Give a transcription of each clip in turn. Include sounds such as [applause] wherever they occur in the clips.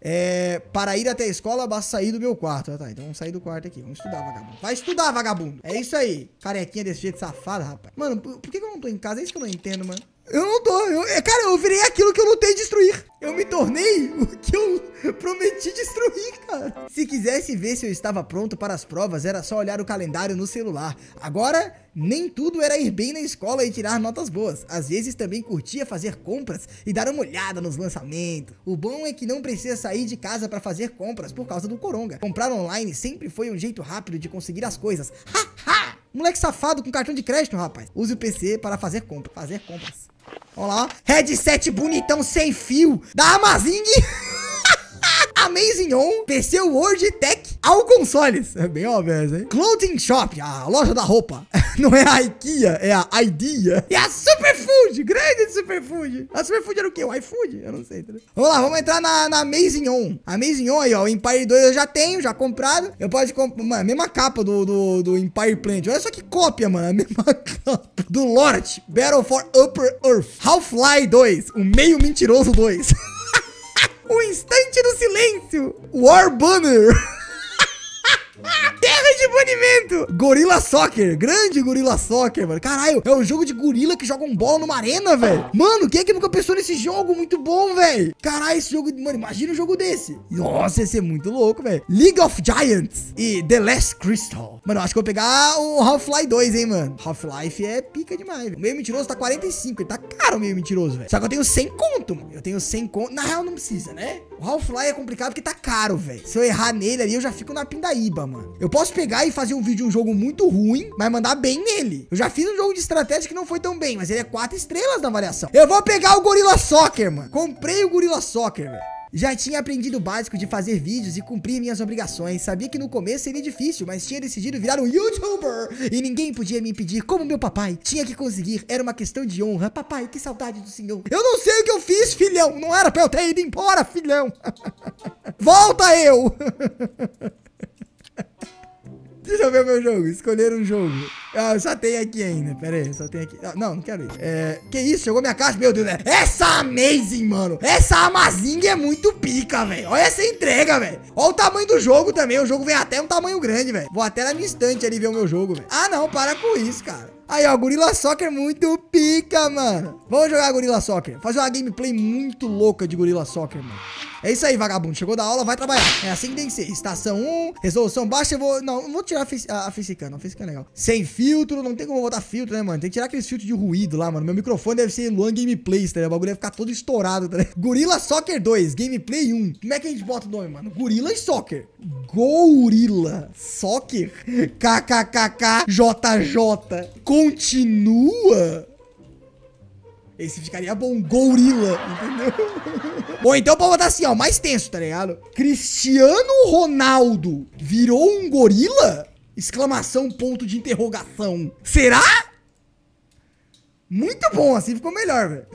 É, para ir até a escola, basta sair do meu quarto. Ah, tá, então vamos sair do quarto aqui. Vamos estudar, vagabundo. Vai estudar, vagabundo. É isso aí. Carequinha desse jeito safado, rapaz. Mano, por, por que, eu não tô em casa? É isso que eu não entendo, mano. Eu não tô. Eu, é, cara, eu virei aquilo que eu lutei destruir. Eu me tornei o que eu prometi destruir, cara. Se quisesse ver se eu estava pronto para as provas, era só olhar o calendário no celular. Agora, nem tudo era ir bem na escola e tirar notas boas. Às vezes também curtia fazer compras e dar uma olhada nos lançamentos. O bom é que não precisa sair de casa para fazer compras por causa do coronga. Comprar online sempre foi um jeito rápido de conseguir as coisas. Ha, ha! Moleque safado com cartão de crédito, rapaz. Use o PC para fazer compras. Fazer compras. Olha lá, headset bonitão sem fio da Amazing. [laughs] Amazing On, PC World Tech ao consoles. É bem óbvio, hein? Clothing Shop, a loja da roupa. [laughs] Não é a IKEA, é a IDEA. E a Superfood, grande Superfood. A Superfood era o quê? O iFood? Eu não sei, entendeu? Vamos lá, vamos entrar na, na Amazing On. Amazing On aí, ó. O Empire 2 eu já tenho, já comprado. Eu posso comprar, mano, a mesma capa do, do, do Empire Plant. Olha só que cópia, mano. A [laughs] mesma capa. Do Lord, Battle for Upper Earth. Half-Life 2, o meio mentiroso 2. [laughs] o instante do silêncio. War Banner. [laughs] Terra de banimento! Gorila Soccer, grande Gorila Soccer, mano. Caralho, é um jogo de gorila que joga um bola numa arena, velho. Mano, quem é que nunca pensou nesse jogo? Muito bom, velho. Caralho, esse jogo, mano, imagina um jogo desse. Nossa, ia ser muito louco, velho. League of Giants e The Last Crystal. Mano, acho que eu vou pegar o Half-Life 2, hein, mano. Half-Life é pica demais, velho. O meio mentiroso tá 45, ele tá caro o meio mentiroso, velho. Só que eu tenho 100 conto, mano. Eu tenho 100 conto. Na real, não precisa, né? O Half-Life é complicado porque tá caro, velho. Se eu errar nele ali, eu já fico na pindaíba, mano. Eu posso pegar e fazer um vídeo de um jogo muito ruim, mas mandar bem nele. Eu já fiz um jogo de estratégia que não foi tão bem, mas ele é 4 estrelas na variação. Eu vou pegar o Gorilla Soccer, mano. Comprei o Gorilla Soccer, velho. Já tinha aprendido o básico de fazer vídeos e cumprir minhas obrigações. Sabia que no começo seria difícil, mas tinha decidido virar um youtuber. E ninguém podia me impedir, como meu papai. Tinha que conseguir, era uma questão de honra. Papai, que saudade do senhor. Eu não sei o que eu fiz, filhão. Não era pra eu ter ido embora, filhão. [laughs] Volta eu. [laughs] Deixa eu ver meu jogo. Escolher um jogo. Ah, só tem aqui ainda. Pera aí, só tem aqui. Ah, não, não quero ir. É, que isso? Chegou minha caixa? Meu Deus, né? Essa Amazing, mano. Essa Amazing é muito pica, velho. Olha essa entrega, velho. Olha o tamanho do jogo também. O jogo vem até um tamanho grande, velho. Vou até na minha estante ali ver o meu jogo, velho. Ah, não. Para com isso, cara. Aí, ó, Gorilla Soccer muito pica, mano. Vamos jogar Gorilla Soccer. Fazer uma gameplay muito louca de Gorilla Soccer, mano. É isso aí, vagabundo. Chegou da aula, vai trabalhar. É assim que tem que ser. Estação 1, resolução baixa. Eu vou. Não, vou tirar a, face, a, a facecam. É legal. Sem filtro, não tem como botar filtro, né, mano? Tem que tirar aqueles filtros de ruído lá, mano. Meu microfone deve ser Luan Gameplays, tá ligado? O bagulho deve ficar todo estourado, tá ligado? Gorilla Soccer 2, Gameplay 1. Como é que a gente bota o nome, mano? Gorilla e Soccer. Gorilla Soccer? [laughs] KKKK JJ. Continua? Esse ficaria bom, gorila, entendeu? [laughs] bom, então pode botar assim, ó, mais tenso, tá ligado? Cristiano Ronaldo virou um gorila? Exclamação, ponto de interrogação. Será? Muito bom, assim ficou melhor, velho.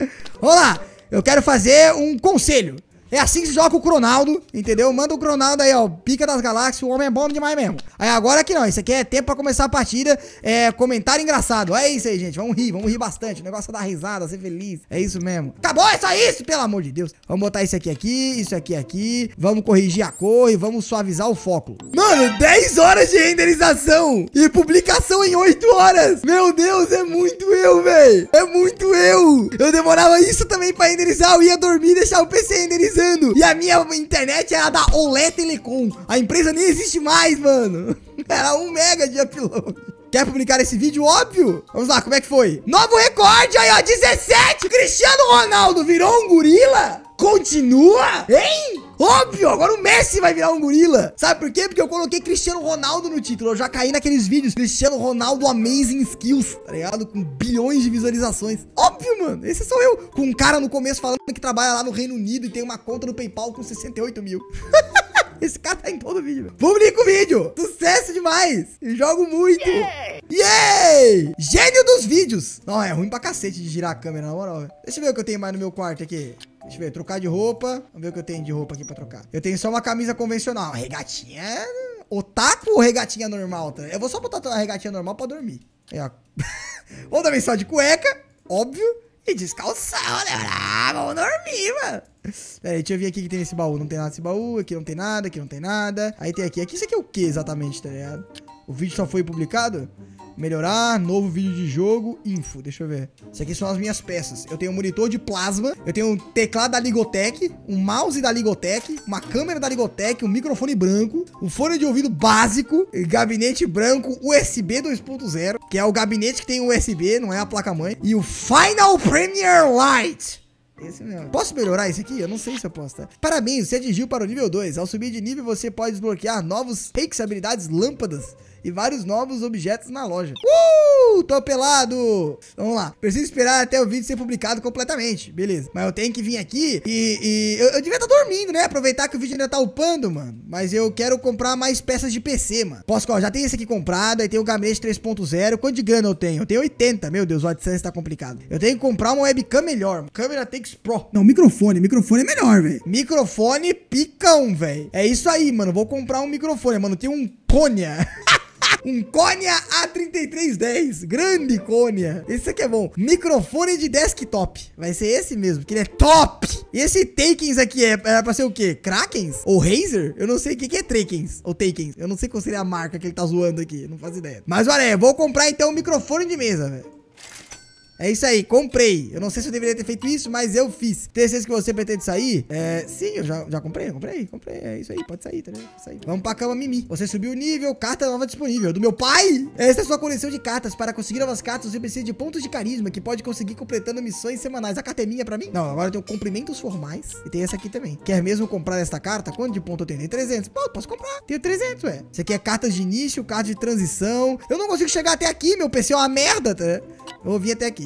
[laughs] Vamos lá, eu quero fazer um conselho. É assim que se joga o Cronaldo, entendeu? Manda o Cronaldo aí, ó. Pica das galáxias, o homem é bom demais mesmo. Aí agora aqui não, isso aqui é tempo pra começar a partida. É comentário engraçado. É isso aí, gente. Vamos rir, vamos rir bastante. O negócio é dar risada, ser feliz. É isso mesmo. Acabou, é só isso, pelo amor de Deus. Vamos botar isso aqui aqui, isso aqui aqui. Vamos corrigir a cor e vamos suavizar o foco. Mano, 10 horas de renderização e publicação em 8 horas. Meu Deus, é muito eu, velho. É muito eu. Eu demorava isso também pra renderizar. Eu ia dormir e deixar o PC renderizando. E a minha internet era da Olé Telecom. A empresa nem existe mais, mano. [laughs] Era um mega de upload. Quer publicar esse vídeo? Óbvio. Vamos lá, como é que foi? Novo recorde aí, ó. 17. Cristiano Ronaldo virou um gorila? Continua? Hein? Óbvio, agora o Messi vai virar um gorila. Sabe por quê? Porque eu coloquei Cristiano Ronaldo no título. Eu já caí naqueles vídeos. Cristiano Ronaldo Amazing Skills, tá ligado? Com bilhões de visualizações. Óbvio, mano. Esse sou eu. Com um cara no começo falando que trabalha lá no Reino Unido e tem uma conta no PayPal com 68 mil. [laughs] Esse cara tá em todo vídeo, velho. Publica o vídeo. Sucesso demais. Eu jogo muito. Yay! Yay! Gênio dos vídeos. Não, é ruim pra cacete de girar a câmera, na moral, velho. Deixa eu ver o que eu tenho mais no meu quarto aqui. Deixa eu ver, trocar de roupa. Vamos ver o que eu tenho de roupa aqui pra trocar. Eu tenho só uma camisa convencional. Regatinha... Otaku ou regatinha normal? Tá? Eu vou só botar a regatinha normal pra dormir. Aí, ó. [laughs] Vamos também só de cueca, óbvio. E descalção, né? Ah, vamos dormir, mano. Peraí, deixa eu ver aqui que tem nesse baú. Não tem nada nesse baú, aqui não tem nada, aqui não tem nada. Aí tem aqui. Aqui isso aqui é o que exatamente, tá ligado? O vídeo só foi publicado? Melhorar, novo vídeo de jogo, info, deixa eu ver. Isso aqui são as minhas peças. Eu tenho um monitor de plasma, eu tenho um teclado da Ligotech, um mouse da Ligotech, uma câmera da Ligotech, um microfone branco, um fone de ouvido básico, gabinete branco USB 2.0, que é o gabinete que tem USB, não é a placa-mãe, e o Final Premiere Light. Esse mesmo. Posso melhorar isso aqui? Eu não sei se eu posso, tá? Parabéns, você atingiu para o nível 2. Ao subir de nível, você pode desbloquear novos fakes, habilidades, lâmpadas e vários novos objetos na loja. Uh! Tô pelado! Vamos lá. Preciso esperar até o vídeo ser publicado completamente. Beleza. Mas eu tenho que vir aqui e... e eu, eu, devia estar tá dormindo, né? Aproveitar que o vídeo ainda tá upando, mano. Mas eu quero comprar mais peças de PC, mano. Posso, ó, já tem esse aqui comprado. Aí tem o gabinete 3.0. Quanto de grana eu tenho? Eu tenho 80. Meu Deus, o AdSense tá complicado. Eu tenho que comprar uma webcam melhor. Câmera Takes Pro. Não, microfone. Microfone é melhor, velho. Microfone picão, velho. É isso aí, mano. Vou comprar um microfone, mano. Tem um Konya. [laughs] Um Konya A3310. Grande Konya. Esse aqui é bom. Microfone de desktop. Vai ser esse mesmo, porque ele é top. E esse Takens aqui é, é pra ser o quê? Krakens? Ou Razer? Eu não sei o que, que é Takens. Ou Takens. Eu não sei qual seria a marca que ele tá zoando aqui. Não faço ideia. Mas olha, vou comprar então um microfone de mesa, velho. É isso aí, comprei. Eu não sei se eu deveria ter feito isso, mas eu fiz. Tem certeza que você pretende sair? É, sim, eu já, já comprei, comprei, comprei. É isso aí, pode sair, tá ligado? Sair. Vamos pra cama Mimi. Você subiu o nível, carta nova disponível. Do meu pai? Essa é a sua coleção de cartas. Para conseguir novas cartas, você precisa de pontos de carisma, que pode conseguir completando missões semanais. A carta é minha pra mim? Não, agora eu tenho cumprimentos formais. E tem essa aqui também. Quer mesmo comprar esta carta? Quanto de ponto eu tenho? Tem 300. Pô, posso comprar. Tenho 300, ué. Isso aqui é cartas de início, carta de transição. Eu não consigo chegar até aqui, meu PC é uma merda, tá? Eu vir até aqui.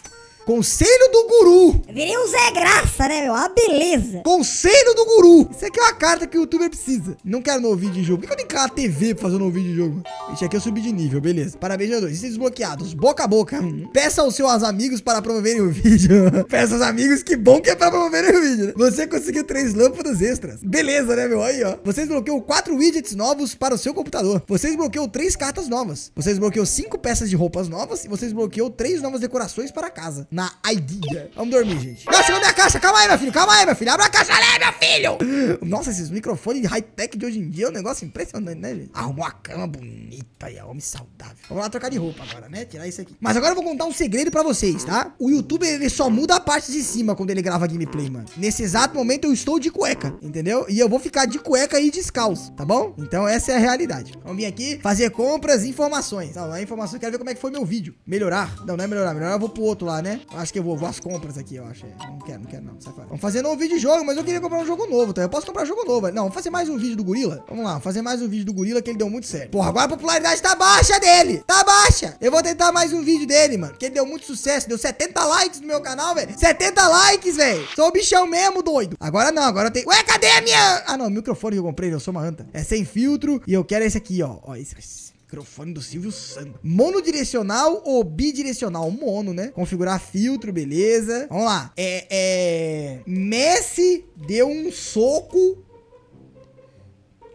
Conselho do Guru. Virei um Zé Graça, né, meu? Uma beleza. Conselho do Guru. Isso aqui é uma carta que o youtuber precisa. Não quero novo vídeo de jogo. Por que eu tenho que criar TV pra fazer um novo vídeo de jogo? Esse aqui eu subi de nível, beleza. Parabéns, jogadores. Itens desbloqueados. Boca a boca. Hum. Peça aos seus amigos para promoverem o vídeo. [laughs] Peça aos amigos, que bom que é pra promoverem o vídeo. Né? Você conseguiu três lâmpadas extras. Beleza, né, meu? Aí, ó. Você desbloqueou quatro widgets novos para o seu computador. Você desbloqueou três cartas novas. Você desbloqueou cinco peças de roupas novas. E você desbloqueou três novas decorações para casa. Na ID. Vamos dormir, gente. Não, chegou minha caixa. Calma aí, meu filho. Calma aí, meu filho. Abre a caixa ali, meu filho. Nossa, esses microfones high-tech de hoje em dia é um negócio impressionante, né, gente? Arrumou a cama bonita aí, homem saudável. Vamos lá trocar de roupa agora, né? Tirar isso aqui. Mas agora eu vou contar um segredo pra vocês, tá? O YouTube, ele só muda a parte de cima quando ele grava gameplay, mano. Nesse exato momento eu estou de cueca, entendeu? E eu vou ficar de cueca e descalço, tá bom? Então essa é a realidade. Vamos vir aqui fazer compras, informações. Não, não é informação, eu quero ver como é que foi meu vídeo. Melhorar. Não, não é melhorar. Melhorar eu vou pro outro lá, né? Acho que eu vou, vou as compras aqui, eu acho. É. Não quero, não quero não. Sai fora. Vamos fazer novo vídeo de jogo, mas eu queria comprar um jogo novo, tá? Eu posso comprar um jogo novo. Não, vamos fazer mais um vídeo do Gorila. Vamos lá, fazer mais um vídeo do Gorila que ele deu muito certo. Porra, agora a popularidade tá baixa dele. Tá baixa. Eu vou tentar mais um vídeo dele, mano. Que ele deu muito sucesso. Deu 70 likes no meu canal, velho. 70 likes, velho. Sou o bichão mesmo, doido. Agora não, agora tem. Ué, cadê a minha. Ah, não, o microfone que eu comprei, eu sou uma anta. É sem filtro e eu quero esse aqui, ó. Ó, esse. Microfone do Silvio Santos. Monodirecional ou bidirecional? Mono, né? Configurar filtro, beleza. Vamos lá. É, é... Messi deu um soco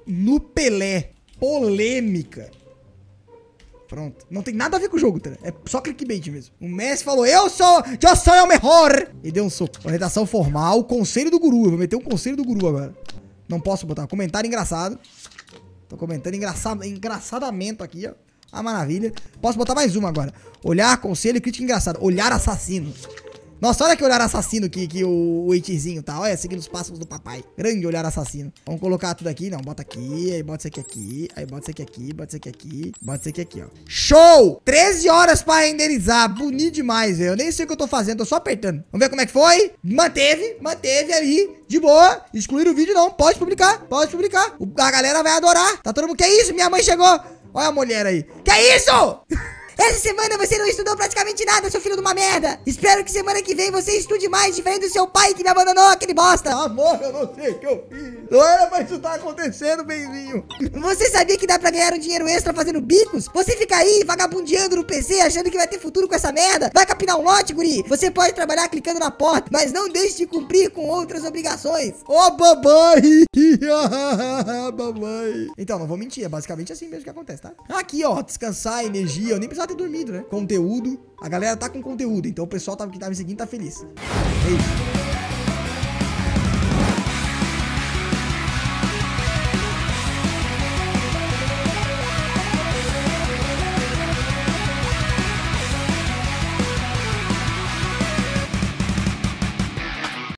no Pelé. Polêmica. Pronto. Não tem nada a ver com o jogo, tá? É só clickbait mesmo. O Messi falou, eu sou, eu sou o melhor. E deu um soco. Redação formal, conselho do guru. Eu vou meter um conselho do guru agora. Não posso botar. Comentário engraçado. Tô comentando engraçado, engraçadamento aqui, ó. A maravilha. Posso botar mais uma agora. Olhar, conselho e crítica engraçada. Olhar assassino. Nossa, olha que olhar assassino que, que o, o Eitizinho tá. Olha, seguindo os passos do papai. Grande olhar assassino. Vamos colocar tudo aqui. Não, bota aqui. Aí bota isso aqui aqui. Aí bota isso aqui aqui. Bota isso aqui aqui. Bota isso aqui aqui, ó. Show! 13 horas pra renderizar. Bonito demais, velho. Eu nem sei o que eu tô fazendo. Tô só apertando. Vamos ver como é que foi. Manteve. Manteve ali. De boa. Excluir o vídeo não. Pode publicar. Pode publicar. A galera vai adorar. Tá todo mundo... Que isso? Minha mãe chegou. Olha a mulher aí. Que isso? [laughs] Essa semana você não estudou praticamente nada, seu filho de uma merda. Espero que semana que vem você estude mais, diferente do seu pai que me abandonou, aquele bosta. Amor, eu não sei o que eu fiz. Não era pra isso estar acontecendo, benzinho. Você sabia que dá pra ganhar um dinheiro extra fazendo bicos? Você fica aí vagabundeando no PC, achando que vai ter futuro com essa merda? Vai capinar um lote, guri? Você pode trabalhar clicando na porta, mas não deixe de cumprir com outras obrigações. Ô, oh, babai. [laughs] babai. Então, não vou mentir, é basicamente assim mesmo que acontece, tá? Aqui, ó, descansar, energia. Eu nem precisava ter dormido, né? Conteúdo. A galera tá com conteúdo, então o pessoal tá, que tá me seguindo tá feliz. É isso.